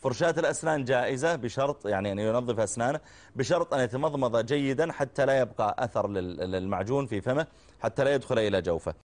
فرشاة الأسنان جائزة بشرط يعني أن ينظف أسنانه بشرط أن يتمضمض جيدا حتى لا يبقى أثر للمعجون في فمه حتى لا يدخل إلى جوفه.